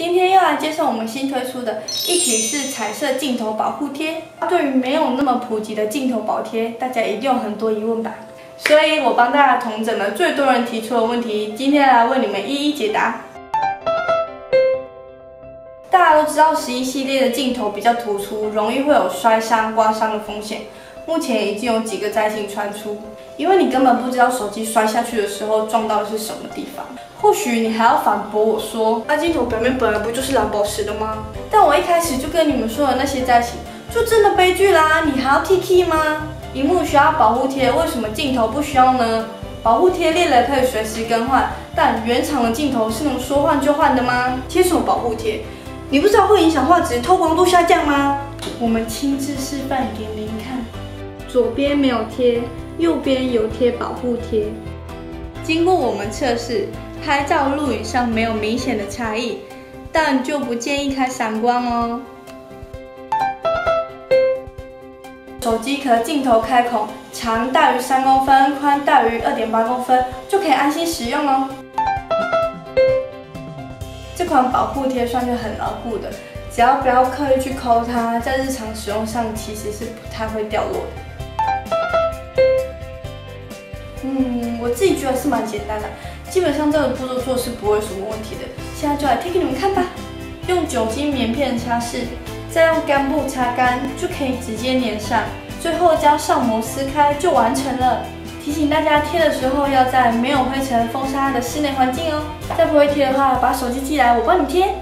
今天要来介绍我们新推出的一体式彩色镜头保护贴。对于没有那么普及的镜头保贴，大家一定有很多疑问吧？所以我帮大家统整了最多人提出的问题，今天来为你们一一解答。大家都知道十一系列的镜头比较突出，容易会有摔伤、刮伤的风险。目前已经有几个灾情传出，因为你根本不知道手机摔下去的时候撞到的是什么地方。或许你还要反驳我说，那镜头表面本来不就是蓝宝石的吗？但我一开始就跟你们说的那些灾情，就真的悲剧啦！你还要 T T 吗？荧幕需要保护贴，为什么镜头不需要呢？保护贴裂了可以随时更换，但原厂的镜头是能说换就换的吗？贴什么保护贴？你不知道会影响画质、透光度下降吗？我们亲自示范给您看，左边没有贴，右边有贴保护贴。经过我们测试。拍照录影上没有明显的差异，但就不建议开闪光哦。手机壳镜头开孔长大于三公分，宽大于二点八公分，就可以安心使用哦。这款保护贴算是很牢固的，只要不要刻意去抠它，在日常使用上其实是不太会掉落的。嗯，我自己觉得是蛮简单的。基本上这个步骤做是不会有什么问题的，现在就来贴给你们看吧。用酒精棉片擦拭，再用干布擦干，就可以直接粘上。最后将上膜撕开就完成了。提醒大家贴的时候要在没有灰尘、风沙的室内环境哦。再不会贴的话，把手机寄来，我帮你贴。